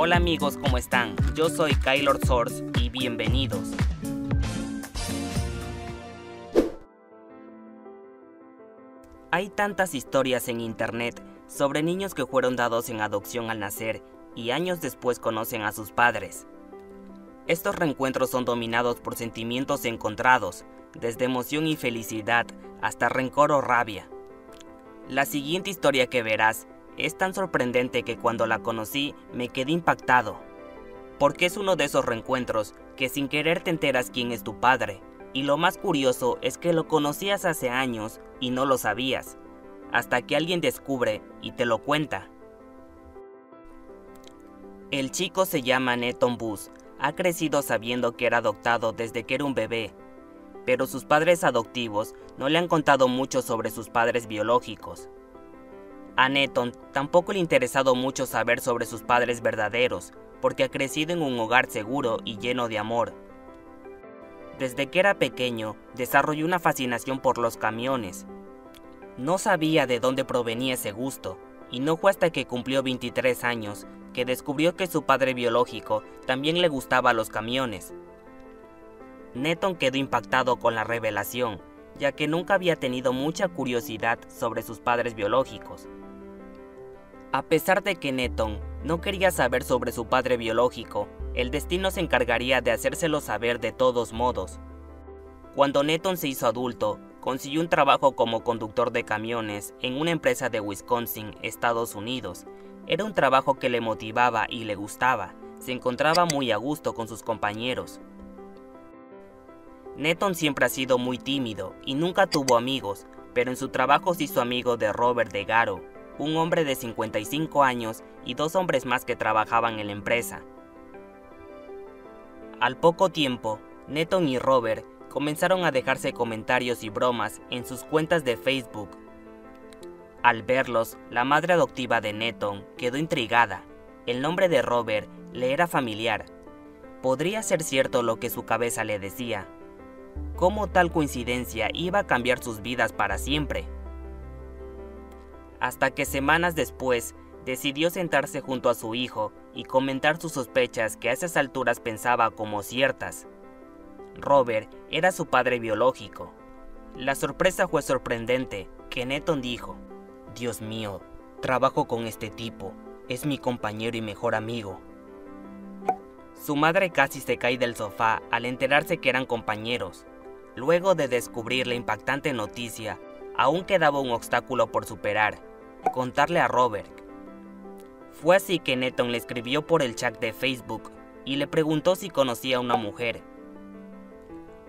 Hola amigos, ¿cómo están? Yo soy Kylor Source y bienvenidos. Hay tantas historias en internet sobre niños que fueron dados en adopción al nacer y años después conocen a sus padres. Estos reencuentros son dominados por sentimientos encontrados, desde emoción y felicidad hasta rencor o rabia. La siguiente historia que verás es tan sorprendente que cuando la conocí me quedé impactado, porque es uno de esos reencuentros que sin querer te enteras quién es tu padre, y lo más curioso es que lo conocías hace años y no lo sabías, hasta que alguien descubre y te lo cuenta. El chico se llama Neton Bus, ha crecido sabiendo que era adoptado desde que era un bebé, pero sus padres adoptivos no le han contado mucho sobre sus padres biológicos. A Neton tampoco le ha interesado mucho saber sobre sus padres verdaderos, porque ha crecido en un hogar seguro y lleno de amor. Desde que era pequeño, desarrolló una fascinación por los camiones. No sabía de dónde provenía ese gusto, y no fue hasta que cumplió 23 años que descubrió que su padre biológico también le gustaba los camiones. Neton quedó impactado con la revelación, ya que nunca había tenido mucha curiosidad sobre sus padres biológicos. A pesar de que Neton no quería saber sobre su padre biológico, el destino se encargaría de hacérselo saber de todos modos. Cuando Neton se hizo adulto, consiguió un trabajo como conductor de camiones en una empresa de Wisconsin, Estados Unidos. Era un trabajo que le motivaba y le gustaba, se encontraba muy a gusto con sus compañeros. Neton siempre ha sido muy tímido y nunca tuvo amigos, pero en su trabajo se hizo amigo de Robert DeGaro, un hombre de 55 años y dos hombres más que trabajaban en la empresa. Al poco tiempo, Neton y Robert comenzaron a dejarse comentarios y bromas en sus cuentas de Facebook. Al verlos, la madre adoptiva de Neton quedó intrigada. El nombre de Robert le era familiar. Podría ser cierto lo que su cabeza le decía. ¿Cómo tal coincidencia iba a cambiar sus vidas para siempre? Hasta que semanas después decidió sentarse junto a su hijo y comentar sus sospechas que a esas alturas pensaba como ciertas. Robert era su padre biológico. La sorpresa fue sorprendente, que Neton dijo, Dios mío, trabajo con este tipo, es mi compañero y mejor amigo. Su madre casi se cae del sofá al enterarse que eran compañeros. Luego de descubrir la impactante noticia, aún quedaba un obstáculo por superar, contarle a Robert. Fue así que Neton le escribió por el chat de Facebook y le preguntó si conocía a una mujer.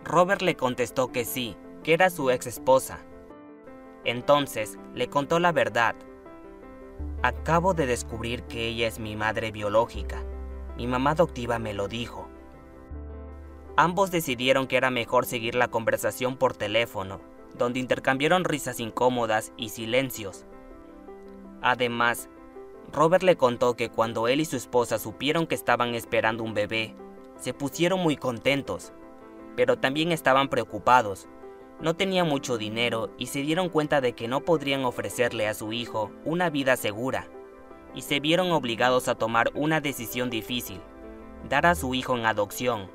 Robert le contestó que sí, que era su ex esposa. Entonces le contó la verdad. Acabo de descubrir que ella es mi madre biológica. Mi mamá adoptiva me lo dijo. Ambos decidieron que era mejor seguir la conversación por teléfono, donde intercambiaron risas incómodas y silencios. Además, Robert le contó que cuando él y su esposa supieron que estaban esperando un bebé, se pusieron muy contentos, pero también estaban preocupados. No tenían mucho dinero y se dieron cuenta de que no podrían ofrecerle a su hijo una vida segura, y se vieron obligados a tomar una decisión difícil, dar a su hijo en adopción.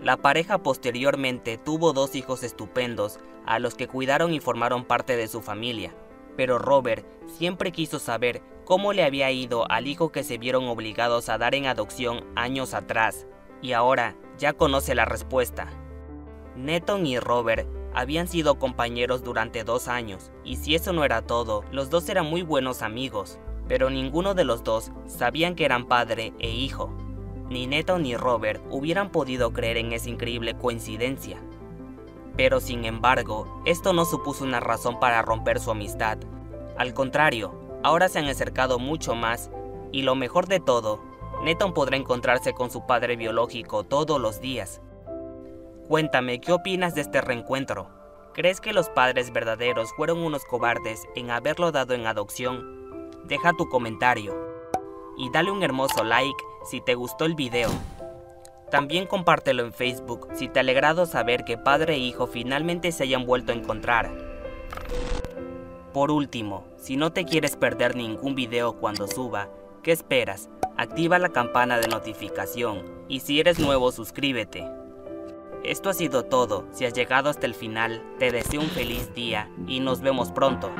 La pareja posteriormente tuvo dos hijos estupendos a los que cuidaron y formaron parte de su familia pero Robert siempre quiso saber cómo le había ido al hijo que se vieron obligados a dar en adopción años atrás, y ahora ya conoce la respuesta. Neton y Robert habían sido compañeros durante dos años, y si eso no era todo, los dos eran muy buenos amigos, pero ninguno de los dos sabían que eran padre e hijo. Ni Neton ni Robert hubieran podido creer en esa increíble coincidencia. Pero sin embargo, esto no supuso una razón para romper su amistad. Al contrario, ahora se han acercado mucho más y lo mejor de todo, Neton podrá encontrarse con su padre biológico todos los días. Cuéntame, ¿qué opinas de este reencuentro? ¿Crees que los padres verdaderos fueron unos cobardes en haberlo dado en adopción? Deja tu comentario y dale un hermoso like si te gustó el video. También compártelo en Facebook si te ha alegrado saber que padre e hijo finalmente se hayan vuelto a encontrar. Por último, si no te quieres perder ningún video cuando suba, ¿Qué esperas? Activa la campana de notificación y si eres nuevo suscríbete. Esto ha sido todo, si has llegado hasta el final, te deseo un feliz día y nos vemos pronto.